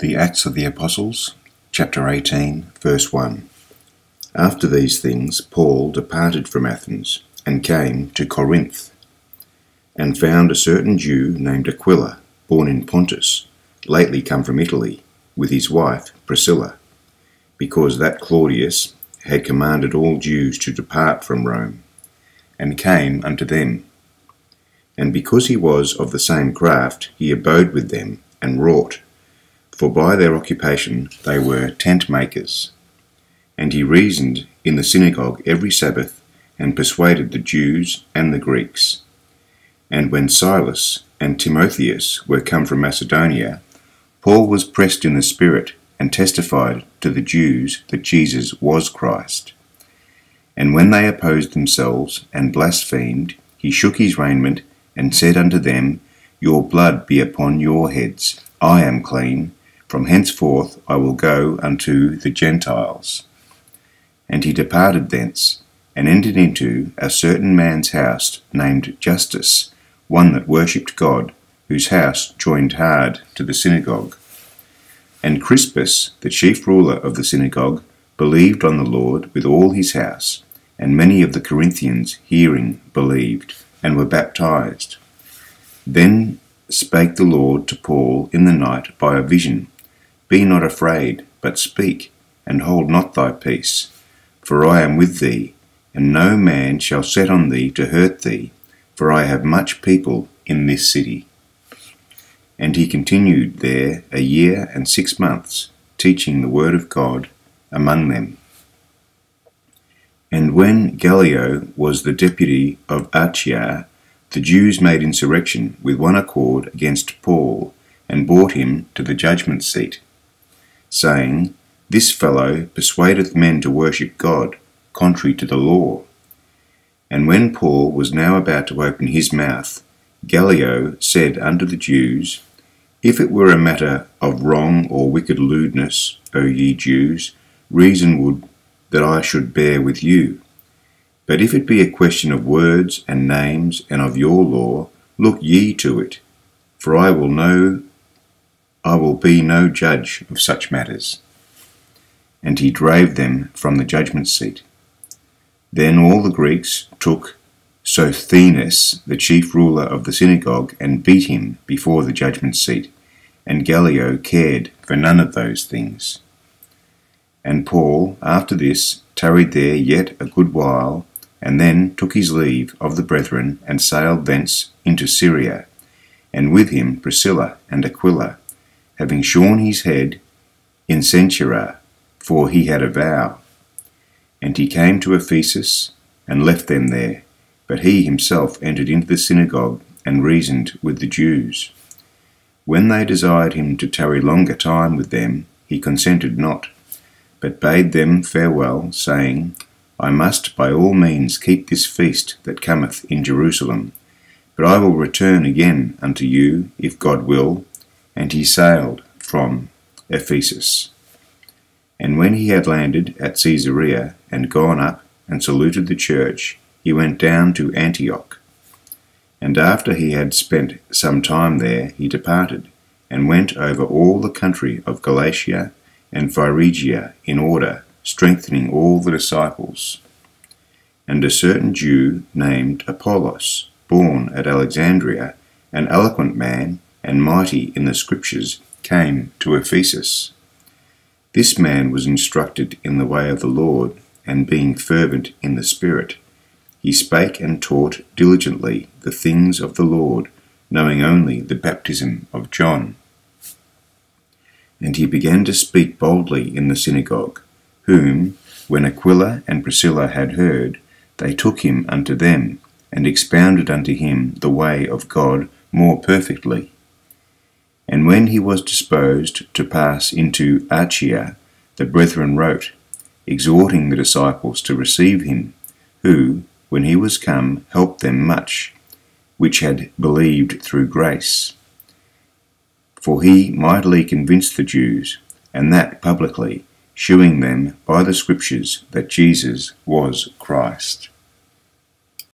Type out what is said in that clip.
The Acts of the Apostles, chapter 18, verse 1. After these things, Paul departed from Athens and came to Corinth, and found a certain Jew named Aquila, born in Pontus, lately come from Italy, with his wife Priscilla, because that Claudius had commanded all Jews to depart from Rome, and came unto them. And because he was of the same craft, he abode with them and wrought for by their occupation they were tent makers. And he reasoned in the synagogue every Sabbath, and persuaded the Jews and the Greeks. And when Silas and Timotheus were come from Macedonia, Paul was pressed in the Spirit, and testified to the Jews that Jesus was Christ. And when they opposed themselves and blasphemed, he shook his raiment, and said unto them, Your blood be upon your heads, I am clean from henceforth I will go unto the Gentiles. And he departed thence, and entered into a certain man's house named Justus, one that worshipped God, whose house joined hard to the synagogue. And Crispus, the chief ruler of the synagogue, believed on the Lord with all his house, and many of the Corinthians, hearing, believed, and were baptized. Then spake the Lord to Paul in the night by a vision, be not afraid, but speak, and hold not thy peace. For I am with thee, and no man shall set on thee to hurt thee, for I have much people in this city. And he continued there a year and six months, teaching the word of God among them. And when Gallio was the deputy of Achaia, the Jews made insurrection with one accord against Paul, and brought him to the judgment seat saying, This fellow persuadeth men to worship God, contrary to the law. And when Paul was now about to open his mouth, Gallio said unto the Jews, If it were a matter of wrong or wicked lewdness, O ye Jews, reason would that I should bear with you. But if it be a question of words and names and of your law, look ye to it, for I will know I will be no judge of such matters. And he drave them from the judgment seat. Then all the Greeks took Sosthenes, the chief ruler of the synagogue, and beat him before the judgment seat, and Gallio cared for none of those things. And Paul, after this, tarried there yet a good while, and then took his leave of the brethren, and sailed thence into Syria, and with him Priscilla and Aquila, having shorn his head in Cenchrea, for he had a vow. And he came to Ephesus, and left them there, but he himself entered into the synagogue, and reasoned with the Jews. When they desired him to tarry longer time with them, he consented not, but bade them farewell, saying, I must by all means keep this feast that cometh in Jerusalem, but I will return again unto you, if God will, and he sailed from Ephesus. And when he had landed at Caesarea and gone up and saluted the church, he went down to Antioch. And after he had spent some time there, he departed, and went over all the country of Galatia and Phrygia in order, strengthening all the disciples. And a certain Jew named Apollos, born at Alexandria, an eloquent man, and mighty in the Scriptures, came to Ephesus. This man was instructed in the way of the Lord, and being fervent in the Spirit, he spake and taught diligently the things of the Lord, knowing only the baptism of John. And he began to speak boldly in the synagogue, whom, when Aquila and Priscilla had heard, they took him unto them, and expounded unto him the way of God more perfectly. And when he was disposed to pass into Achaia, the brethren wrote, exhorting the disciples to receive him, who, when he was come, helped them much, which had believed through grace. For he mightily convinced the Jews, and that publicly, shewing them by the Scriptures that Jesus was Christ.